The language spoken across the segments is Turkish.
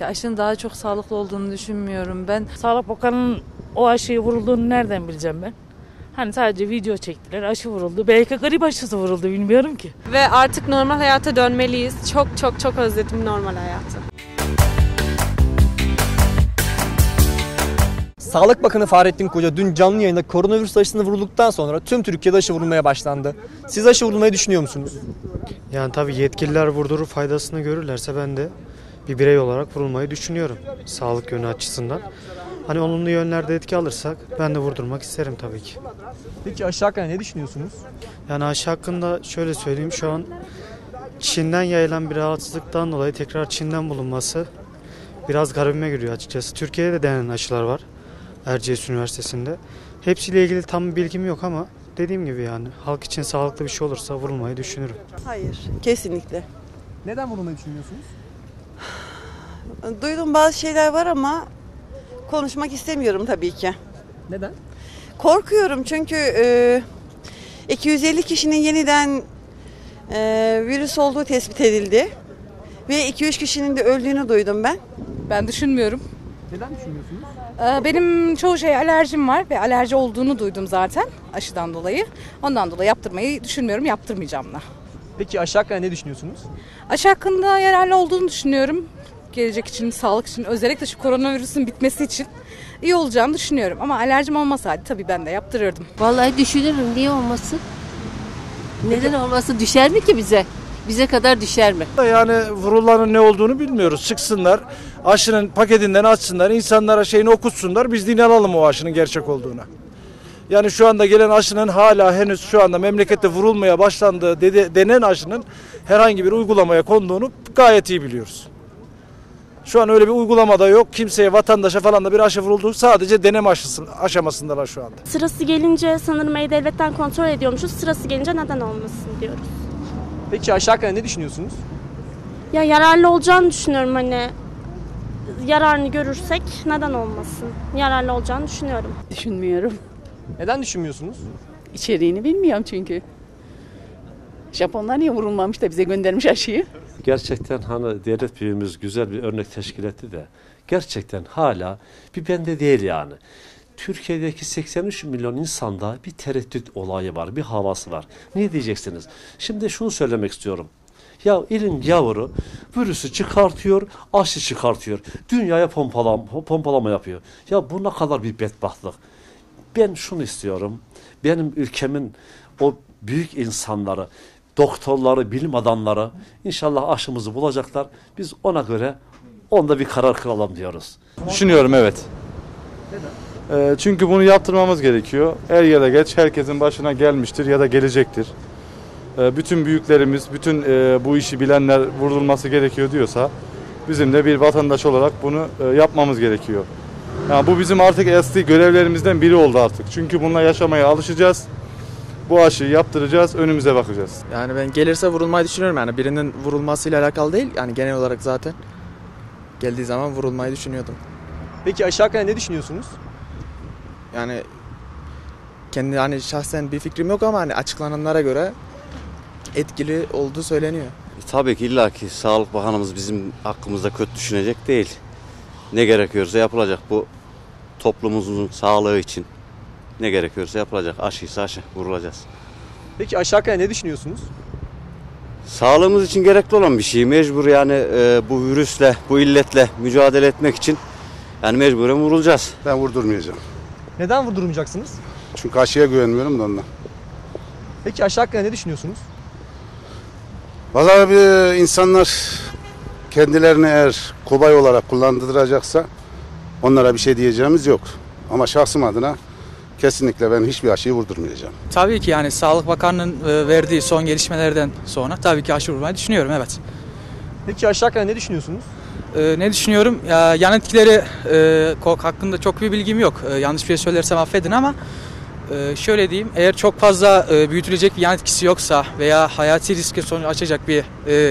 Ya aşının daha çok sağlıklı olduğunu düşünmüyorum ben. Sağlık Bakanı'nın o aşıyı vurulduğunu nereden bileceğim ben? Hani sadece video çektiler, aşı vuruldu. Belki grip aşısı vuruldu bilmiyorum ki. Ve artık normal hayata dönmeliyiz. Çok çok çok özledim normal hayatı. Sağlık Bakanı Fahrettin Koca dün canlı yayında koronavirüs aşısını vurulduktan sonra tüm Türkiye'de aşı vurulmaya başlandı. Siz aşı vurulmayı düşünüyor musunuz? Yani tabii yetkililer vurdurur faydasını görürlerse ben de bir birey olarak vurulmayı düşünüyorum. Sağlık yönü açısından. Hani olumlu yönlerde etki alırsak ben de vurdurmak isterim tabii ki. Peki aşı hakkında ne düşünüyorsunuz? Yani aşı hakkında şöyle söyleyeyim şu an Çin'den yayılan bir rahatsızlıktan dolayı tekrar Çin'den bulunması biraz garibime giriyor açıkçası. Türkiye'de de denenen aşılar var. Erciyes Üniversitesi'nde. Hepsiyle ilgili tam bir bilgim yok ama dediğim gibi yani halk için sağlıklı bir şey olursa vurulmayı düşünürüm. Hayır, kesinlikle. Neden vurulmayı düşünüyorsunuz? Duyduğum bazı şeyler var ama konuşmak istemiyorum tabii ki. Neden? Korkuyorum çünkü e, 250 kişinin yeniden e, virüs olduğu tespit edildi. Ve 2-3 kişinin de öldüğünü duydum ben. Ben düşünmüyorum. Neden düşünmüyorsunuz? Ee, Benim çoğu şey alerjim var ve alerji olduğunu duydum zaten aşıdan dolayı. Ondan dolayı yaptırmayı düşünmüyorum, yaptırmayacağım da. Peki aşı hakkında ne düşünüyorsunuz? Aşı hakkında yararlı olduğunu düşünüyorum. Gelecek için, sağlık için, özellikle şu koronavirüsün bitmesi için iyi olacağını düşünüyorum. Ama alerjim olmasaydı tabii ben de yaptırırdım. Vallahi düşünürüm. Niye olmasın? Neden olması düşer mi ki bize? Bize kadar düşer mi? Yani vurulanın ne olduğunu bilmiyoruz. Çıksınlar aşının paketinden açsınlar insanlara şeyini okutsunlar biz de alalım o aşının gerçek olduğuna. Yani şu anda gelen aşının hala henüz şu anda memlekette vurulmaya başlandığı dedi, denen aşının herhangi bir uygulamaya konduğunu gayet iyi biliyoruz. Şu an öyle bir uygulamada yok. Kimseye, vatandaşa falan da bir aşı vuruldu. Sadece deneme aşısı aşamasındalar şu anda. Sırası gelince sanırım E-Devlet'ten kontrol ediyormuşuz. Sırası gelince neden olmasın diyoruz. Peki aşı hakkında ne düşünüyorsunuz? Ya yararlı olacağını düşünüyorum hani. Yararını görürsek neden olmasın? Yararlı olacağını düşünüyorum. Düşünmüyorum. Neden düşünmüyorsunuz? İçeriğini bilmiyorum çünkü. Japonlar niye vurulmamış da bize göndermiş aşıyı? Gerçekten hani devlet büyüğümüz güzel bir örnek teşkil etti de gerçekten hala bir bende değil yani. Türkiye'deki 83 milyon insanda bir tereddüt olayı var, bir havası var. Ne diyeceksiniz? Şimdi şunu söylemek istiyorum. Ya ilin yavru virüsü çıkartıyor, aşı çıkartıyor. Dünyaya pompalam, pompalama yapıyor. Ya bu ne kadar bir bedbahtlık. Ben şunu istiyorum. Benim ülkemin o büyük insanları, doktorları, bilim adamları inşallah aşımızı bulacaklar. Biz ona göre onda bir karar kılalım diyoruz. Düşünüyorum evet. Ee, çünkü bunu yaptırmamız gerekiyor. Er ya da geç herkesin başına gelmiştir ya da gelecektir. Ee, bütün büyüklerimiz, bütün e, bu işi bilenler vurulması gerekiyor diyorsa bizim de bir vatandaş olarak bunu e, yapmamız gerekiyor. Yani bu bizim artık asli görevlerimizden biri oldu artık. Çünkü bununla yaşamaya alışacağız. Bu aşıyı yaptıracağız, önümüze bakacağız. Yani ben gelirse vurulmayı düşünüyorum yani birinin vurulmasıyla alakalı değil yani genel olarak zaten geldiği zaman vurulmayı düşünüyordum. Peki aşı hakkında ne düşünüyorsunuz? Yani kendi hani şahsen bir fikrim yok ama hani açıklananlara göre etkili olduğu söyleniyor. Tabii ki illaki Sağlık Bakanımız bizim hakkımızda kötü düşünecek değil. Ne gerekiyorsa yapılacak bu toplumumuzun sağlığı için. Ne gerekiyorsa yapılacak. Aşıysa aşı vurulacağız. Peki aşı hakkında ne düşünüyorsunuz? Sağlığımız için gerekli olan bir şey. Mecbur yani e, bu virüsle, bu illetle mücadele etmek için yani mecburen vurulacağız. Ben vurdurmayacağım. Neden vurdurmayacaksınız? Çünkü aşıya güvenmiyorum da ondan. Peki aşı hakkında ne düşünüyorsunuz? Vallahi bir insanlar kendilerini eğer kobay olarak kullandıracaksa onlara bir şey diyeceğimiz yok. Ama şahsım adına kesinlikle ben hiçbir aşıyı vurdurmayacağım. Tabii ki yani Sağlık Bakanı'nın e, verdiği son gelişmelerden sonra tabii ki aşı vurmayı düşünüyorum evet. Peki aşı hakkında ne düşünüyorsunuz? Ee, ne düşünüyorum? Ya, yan etkileri e, hakkında çok bir bilgim yok. E, yanlış bir şey söylersem affedin ama e, şöyle diyeyim. Eğer çok fazla e, büyütülecek bir yan etkisi yoksa veya hayati riske sonuç açacak bir e,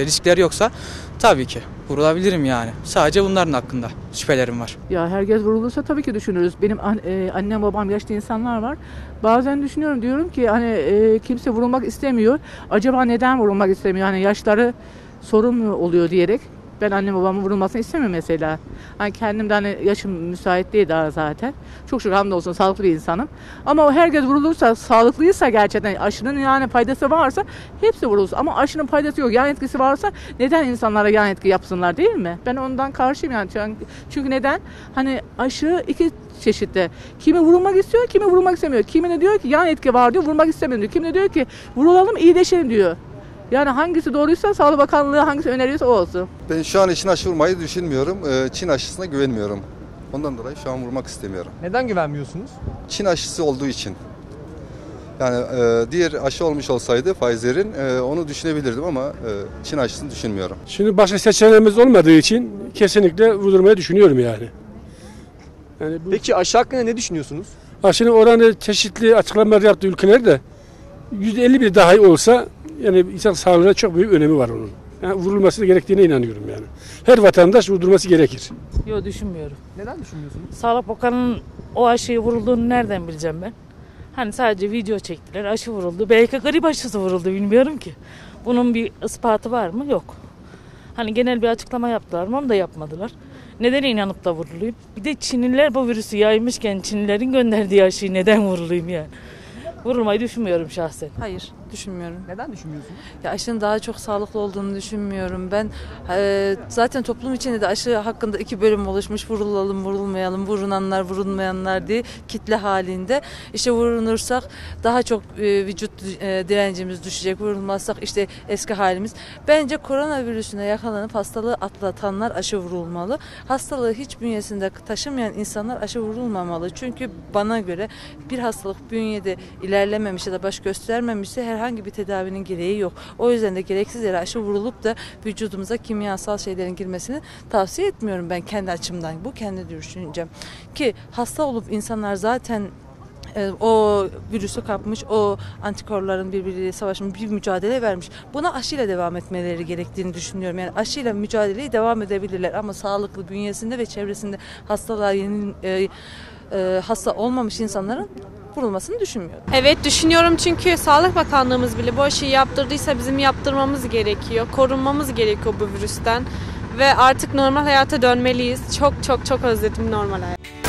riskler yoksa tabii ki vurulabilirim yani. Sadece bunların hakkında şüphelerim var. Ya herkes vurulursa tabii ki düşünürüz. Benim an- e, annem babam yaşlı insanlar var. Bazen düşünüyorum diyorum ki hani e, kimse vurulmak istemiyor. Acaba neden vurulmak istemiyor? Hani yaşları sorun mu oluyor diyerek Ben annem babamın vurulmasını istemiyorum mesela. Hani kendim de hani yaşım müsait değil daha zaten. Çok şükür hamdolsun sağlıklı bir insanım. Ama o herkes vurulursa, sağlıklıysa gerçekten aşının yani faydası varsa hepsi vurulsun. Ama aşının faydası yok, yan etkisi varsa neden insanlara yan etki yapsınlar değil mi? Ben ondan karşıyım yani. Çünkü- neden? Hani aşı iki çeşitli. Kimi vurulmak istiyor, kimi vurulmak istemiyor. Kimi de diyor ki yan etki var diyor, vurmak istemiyor diyor. Kimi de diyor ki vurulalım, iyileşelim diyor. Yani hangisi doğruysa Sağlık Bakanlığı hangisi öneriyorsa o olsun. Ben şu an için aşı vurmayı düşünmüyorum. Ee, Çin aşısına güvenmiyorum. Ondan dolayı şu an vurmak istemiyorum. Neden güvenmiyorsunuz? Çin aşısı olduğu için. Yani e, diğer aşı olmuş olsaydı Pfizer'in e, onu düşünebilirdim ama e, Çin aşısını düşünmüyorum. Şimdi başka seçeneğimiz olmadığı için kesinlikle vurdurmayı düşünüyorum yani. yani bu Peki aşı hakkında ne düşünüyorsunuz? aşının oranı çeşitli açıklamalar yaptığı ülkelerde %50 bir dahi olsa yani insan sağlığına çok büyük önemi var onun. Yani vurulması gerektiğine inanıyorum yani. Her vatandaş vurdurması gerekir. Yok düşünmüyorum. Neden düşünmüyorsunuz? Sağlık Bakanı'nın o aşıyı vurulduğunu nereden bileceğim ben? Hani sadece video çektiler, aşı vuruldu. Belki grip aşısı vuruldu bilmiyorum ki. Bunun bir ispatı var mı? Yok. Hani genel bir açıklama yaptılar mı? Onu da yapmadılar. Neden inanıp da vurulayım? Bir de Çinliler bu virüsü yaymışken Çinlilerin gönderdiği aşıyı neden vurulayım yani? Vurulmayı düşünmüyorum şahsen. Hayır, düşünmüyorum. Neden düşünmüyorsunuz? Ya aşının daha çok sağlıklı olduğunu düşünmüyorum. Ben e, zaten toplum içinde de aşı hakkında iki bölüm oluşmuş. Vurulalım, vurulmayalım, vurunanlar, vurulmayanlar diye kitle halinde. İşte vurulursak daha çok e, vücut e, direncimiz düşecek. Vurulmazsak işte eski halimiz. Bence koronavirüsüne yakalanıp hastalığı atlatanlar aşı vurulmalı. Hastalığı hiç bünyesinde taşımayan insanlar aşı vurulmamalı. Çünkü bana göre bir hastalık bünyede ilerlememiş ya da baş göstermemişse herhangi bir tedavinin gereği yok. O yüzden de gereksiz yere aşı vurulup da vücudumuza kimyasal şeylerin girmesini tavsiye etmiyorum ben kendi açımdan. Bu kendi düşüncem. Ki hasta olup insanlar zaten e, o virüsü kapmış, o antikorların birbiriyle savaşmış, bir mücadele vermiş. Buna aşıyla devam etmeleri gerektiğini düşünüyorum. Yani aşıyla mücadeleyi devam edebilirler ama sağlıklı bünyesinde ve çevresinde hastalığa yeni e, e, hasta olmamış insanların vurulmasını düşünmüyorum. Evet düşünüyorum çünkü Sağlık Bakanlığımız bile bu aşıyı yaptırdıysa bizim yaptırmamız gerekiyor. Korunmamız gerekiyor bu virüsten. Ve artık normal hayata dönmeliyiz. Çok çok çok özledim normal hayatı.